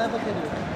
だいぶける